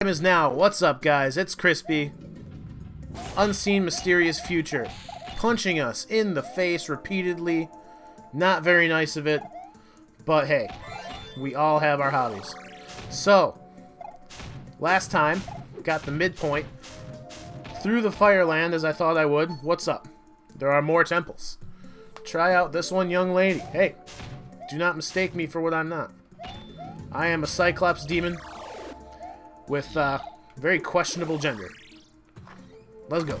Time is now. What's up, guys? It's Crispy. Unseen mysterious future. Punching us in the face repeatedly. Not very nice of it. But hey, we all have our hobbies. So, last time, got the midpoint. Through the Fireland as I thought I would. What's up? There are more temples. Try out this one, young lady. Hey, do not mistake me for what I'm not. I am a Cyclops demon with uh, very questionable gender. Let's go.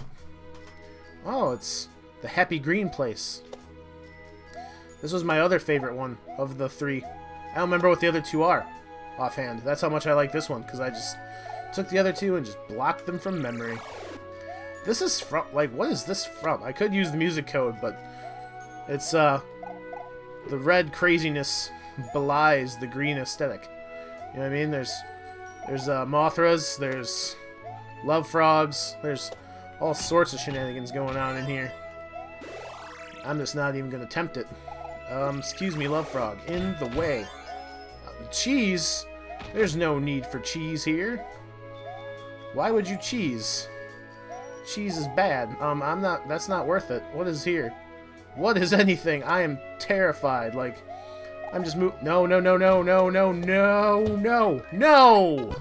Oh, it's the Happy Green place. This was my other favorite one of the three. I don't remember what the other two are offhand. That's how much I like this one, because I just took the other two and just blocked them from memory. This is from, like, what is this from? I could use the music code, but it's, uh, the red craziness belies the green aesthetic. You know what I mean? There's there's uh, Mothras, there's Love Frogs, there's all sorts of shenanigans going on in here. I'm just not even going to tempt it. Um, excuse me, Love Frog. In the way. Uh, cheese? There's no need for cheese here. Why would you cheese? Cheese is bad. Um, I'm not... That's not worth it. What is here? What is anything? I am terrified. Like, I'm just move. No, no, no, no, no, no, no, no, no!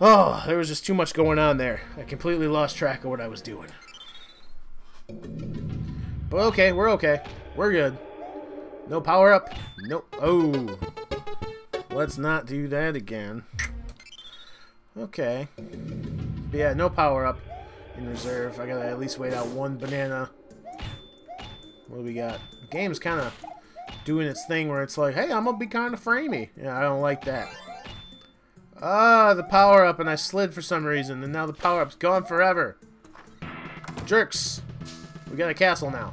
Oh, there was just too much going on there. I completely lost track of what I was doing. But okay, we're okay. We're good. No power up. Nope. Oh. Let's not do that again. Okay. But yeah, no power up in reserve. I gotta at least wait out one banana. What do we got? The game's kind of doing its thing where it's like, hey, I'm gonna be kind of framey. Yeah, I don't like that. Ah, the power up, and I slid for some reason, and now the power up's gone forever. Jerks. We got a castle now.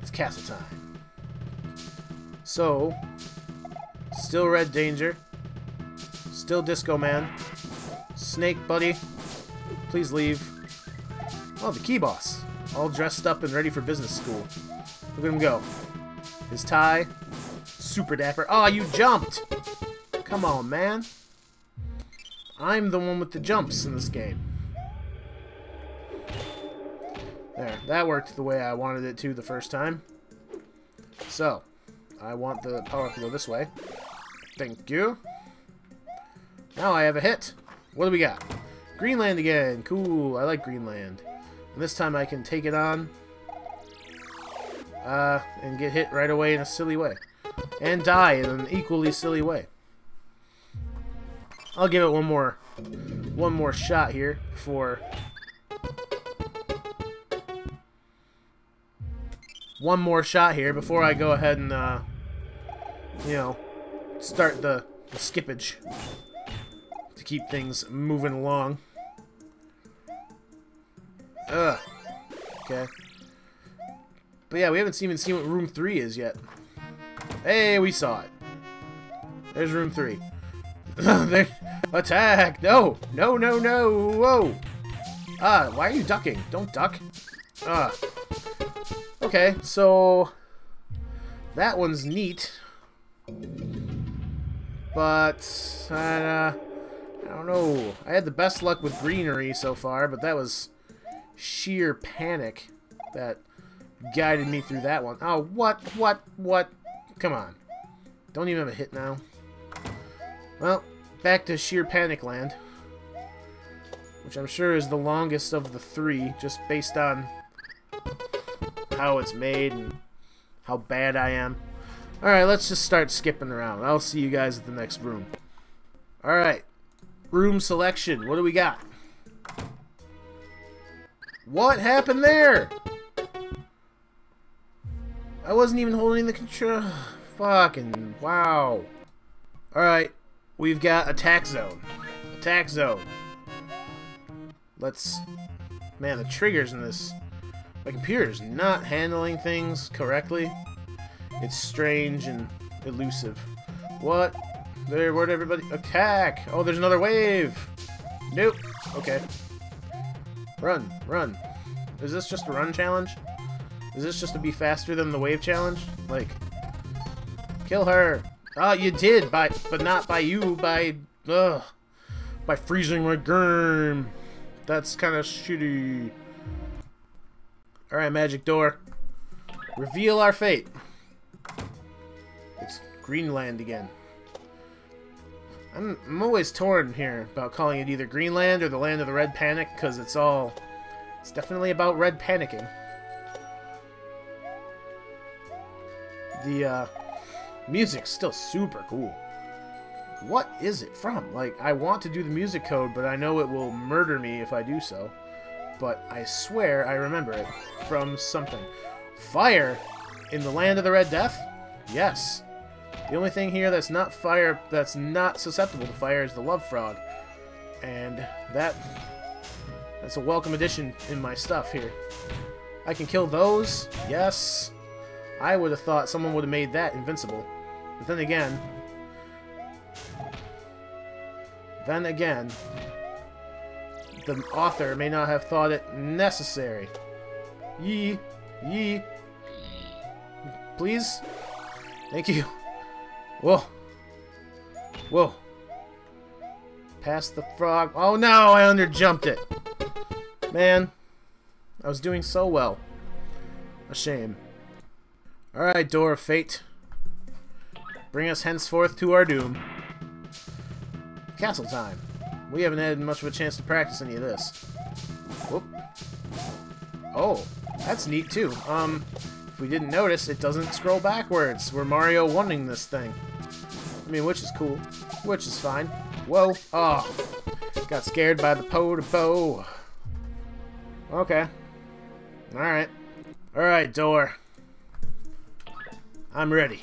It's castle time. So, still Red Danger. Still Disco Man. Snake Buddy. Please leave. Oh, the Key Boss. All dressed up and ready for business school. Look at him go. His tie. Super dapper. Oh, you jumped! Come on, man. I'm the one with the jumps in this game. There. That worked the way I wanted it to the first time. So, I want the power up to go this way. Thank you. Now I have a hit. What do we got? Greenland again. Cool. I like Greenland. And this time I can take it on uh, and get hit right away in a silly way. And die in an equally silly way. I'll give it one more one more shot here for one more shot here before I go ahead and uh, you know start the, the skippage to keep things moving along. Ugh. Okay. But yeah, we haven't even seen what room 3 is yet. Hey, we saw it. There's room 3. there, attack! No! No, no, no! Whoa! Ah, why are you ducking? Don't duck. Ah. Okay, so... That one's neat. But... Uh, I don't know. I had the best luck with greenery so far, but that was sheer panic that guided me through that one. Oh, what, what, what? Come on. Don't even have a hit now. Well, back to sheer panic land. Which I'm sure is the longest of the three, just based on how it's made and how bad I am. Alright, let's just start skipping around. I'll see you guys at the next room. Alright. Room selection. What do we got? What happened there? I wasn't even holding the control. Fucking wow. Alright, we've got attack zone. Attack zone. Let's... Man, the triggers in this... My computer's not handling things correctly. It's strange and elusive. What? There, where'd everybody... Attack! Oh, there's another wave! Nope. Okay. Run, run. Is this just a run challenge? Is this just to be faster than the wave challenge? Like, kill her. Ah, oh, you did, by, but not by you, by ugh, by freezing my game. That's kind of shitty. Alright, magic door. Reveal our fate. It's Greenland again. I'm, I'm always torn here about calling it either Greenland or the Land of the Red Panic, because it's all... It's definitely about red panicking. The, uh, music's still super cool. What is it from? Like, I want to do the music code, but I know it will murder me if I do so. But I swear I remember it from something. Fire in the Land of the Red Death? Yes. The only thing here that's not fire, that's not susceptible to fire is the Love Frog. And that, that's a welcome addition in my stuff here. I can kill those, yes. I would have thought someone would have made that invincible. But then again, then again, the author may not have thought it necessary. Yee, yee. Please? Thank you. Whoa. Whoa. Past the frog. Oh no, I underjumped it. Man, I was doing so well. A shame. Alright, Door of Fate. Bring us henceforth to our doom. Castle time. We haven't had much of a chance to practice any of this. Whoop. Oh, that's neat too. Um, if we didn't notice, it doesn't scroll backwards. We're Mario wanting this thing. I mean, which is cool. Which is fine. Whoa. Oh. Got scared by the Podoboo. Okay. Alright. Alright, door. I'm ready.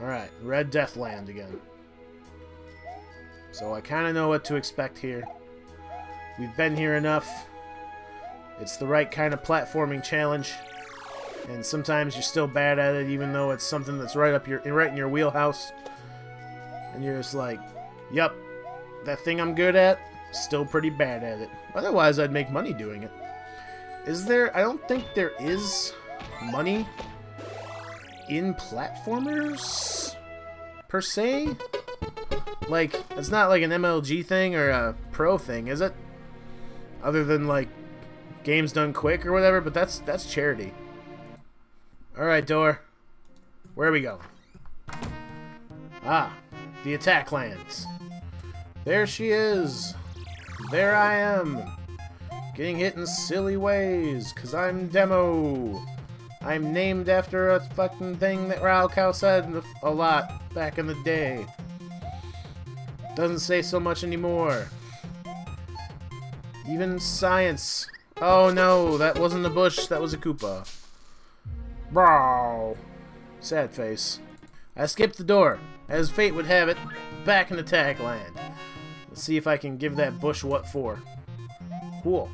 Alright, Red Deathland again. So I kind of know what to expect here. We've been here enough. It's the right kind of platforming challenge. And sometimes you're still bad at it even though it's something that's right up your right in your wheelhouse. And you're just like, "Yep, that thing I'm good at, still pretty bad at it." Otherwise, I'd make money doing it. Is there I don't think there is money in platformers per se. Like, it's not like an MLG thing or a pro thing, is it? Other than like games done quick or whatever, but that's that's charity. Alright, door. Where we go? Ah, the attack lands. There she is. There I am. Getting hit in silly ways, because I'm Demo. I'm named after a fucking thing that raocow said a lot back in the day. Doesn't say so much anymore. Even science. Oh no, that wasn't a bush, that was a Koopa. Bro. Sad face. I skipped the door. As fate would have it, back in attack land. Let's see if I can give that bush what for. Cool.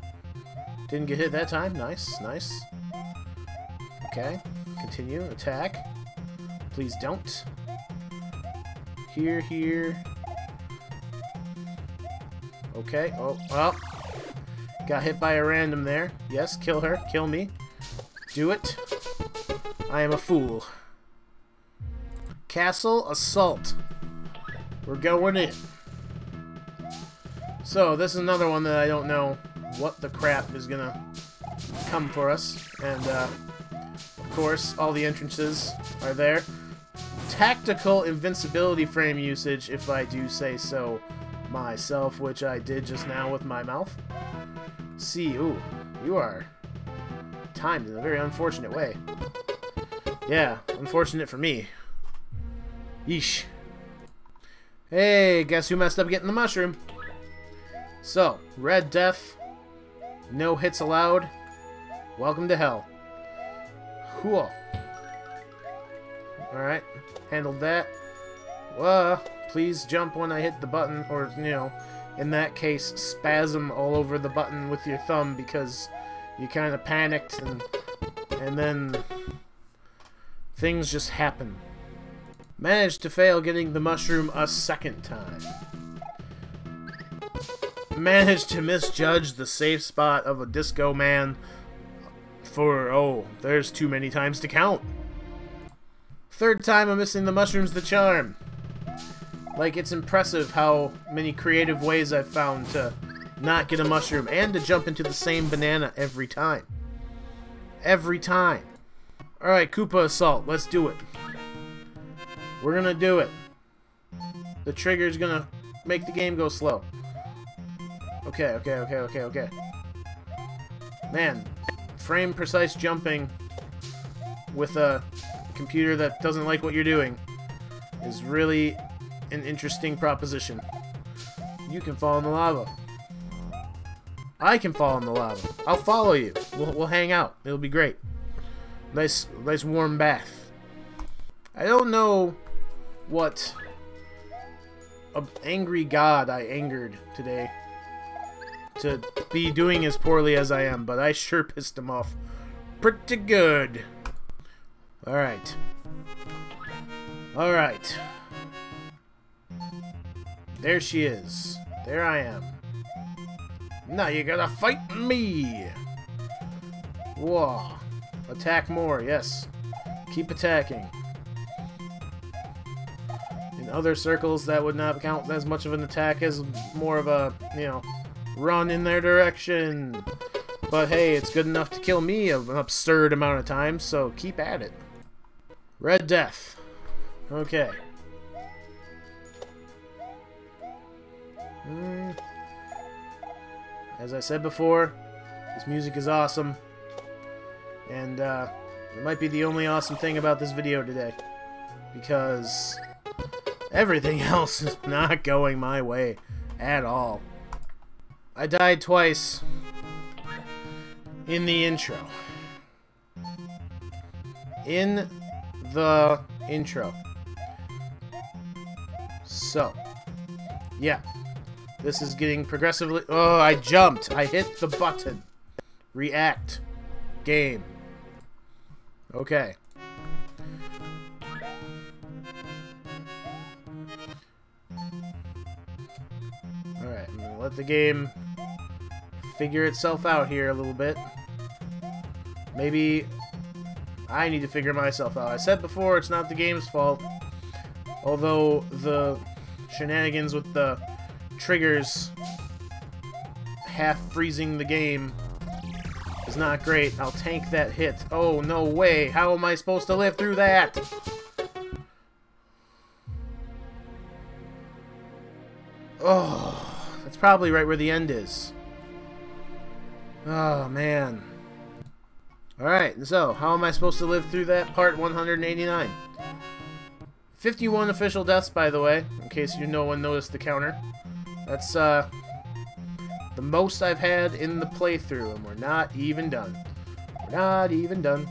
Didn't get hit that time. Nice, nice. Okay. Continue. Attack. Please don't. Here, here. Okay. Oh, well. Got hit by a random there. Yes, kill her. Kill me. Do it. I am a fool. Castle Assault. We're going in. So, this is another one that I don't know what the crap is gonna come for us. And, uh, course, all the entrances are there. Tactical invincibility frame usage, if I do say so myself, which I did just now with my mouth. See, ooh, you are timed in a very unfortunate way. Yeah, unfortunate for me. Yeesh. Hey, guess who messed up getting the mushroom? So, Red Death, no hits allowed. Welcome to hell. Cool. Alright, handled that. Well, please jump when I hit the button, or, you know, in that case, spasm all over the button with your thumb because you kind of panicked and, and then things just happen. Managed to fail getting the mushroom a second time managed to misjudge the safe spot of a disco man for, oh, there's too many times to count. Third time I'm missing the mushrooms the charm. Like, it's impressive how many creative ways I've found to not get a mushroom and to jump into the same banana every time. Every time. Alright, Koopa Assault, let's do it. We're gonna do it. The trigger's gonna make the game go slow. Okay, okay, okay, okay, okay. Man, frame precise jumping with a computer that doesn't like what you're doing is really an interesting proposition. You can fall in the lava. I can fall in the lava. I'll follow you. We'll, we'll hang out. It'll be great. Nice, nice warm bath. I don't know what angry god I angered today to be doing as poorly as I am, but I sure pissed him off pretty good. Alright. Alright. There she is. There I am. Now you gotta fight me! Whoa. Attack more, yes. Keep attacking. In other circles, that would not count as much of an attack as more of a, you know, run in their direction. But hey, it's good enough to kill me an absurd amount of times, so keep at it. Red Death. Okay. Mm. As I said before, this music is awesome. And uh, it might be the only awesome thing about this video today. Because everything else is not going my way at all. I died twice in the intro. In the intro. So, yeah. This is getting progressively... Oh, I jumped. I hit the button. React. Game. Okay. Alright, let the game figure itself out here a little bit. Maybe I need to figure myself out. I said before, it's not the game's fault. Although the shenanigans with the triggers half freezing the game is not great. I'll tank that hit. Oh, no way. How am I supposed to live through that? Oh, that's probably right where the end is. Oh, man. Alright, so, how am I supposed to live through that part 189? 51 official deaths, by the way, in case you no one noticed the counter. That's, uh, the most I've had in the playthrough, and we're not even done. We're not even done.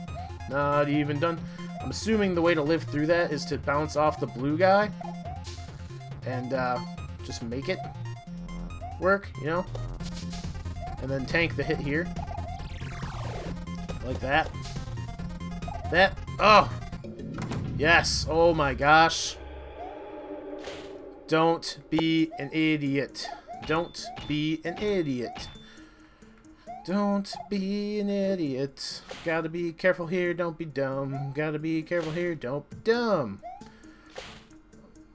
Not even done. I'm assuming the way to live through that is to bounce off the blue guy and, uh, just make it work, you know? And then tank the hit here. Like that. That. Oh! Yes. Oh my gosh. Don't be an idiot. Don't be an idiot. Don't be an idiot. Gotta be careful here, don't be dumb. Gotta be careful here, don't be dumb.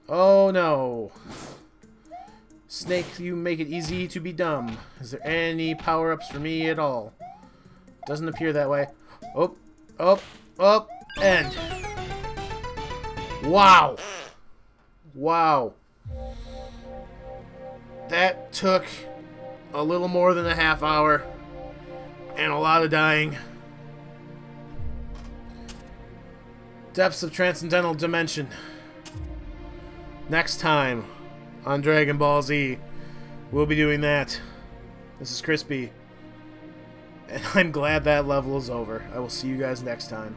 Oh no. Snake, you make it easy to be dumb. Is there any power-ups for me at all? Doesn't appear that way. Oh, oh, oh, end. Wow. Wow. That took a little more than a half hour and a lot of dying. Depths of Transcendental Dimension. Next time on Dragon Ball Z, we'll be doing that. This is Crispy. And I'm glad that level is over. I will see you guys next time.